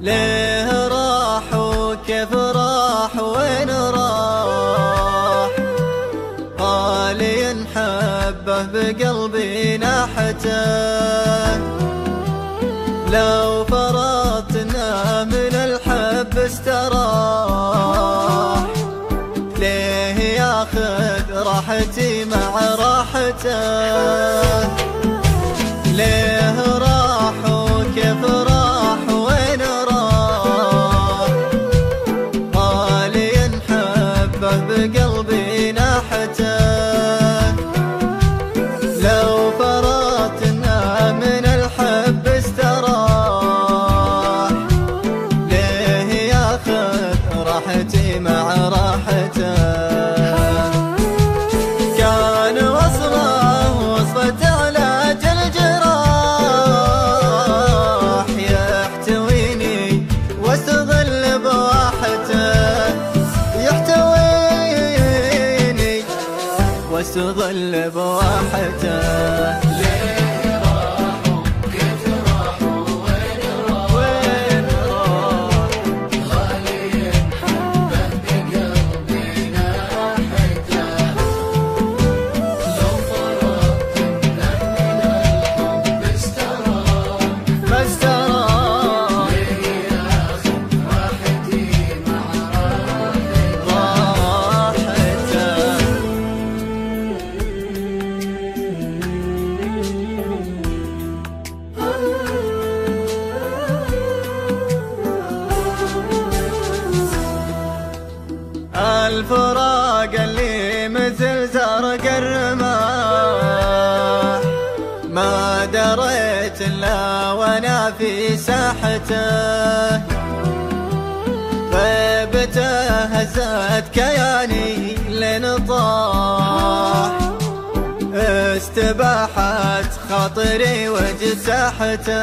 ليه راح وكيف راح وين راح؟ غالي نحبه بقلبي ناحته لو راحتي مع راحته ليه راح وكيف راح وين راح غالي نحبه بقلبي ناحته لو فرطنا من الحب استراح. ليه ياخذ راحتي مع راحته واستظل بواحته اللي مثل زرق الرماح ما دريت إلا وأنا في ساحته. غيبته هزت كياني لين طاح استباحت خاطري وجساحته.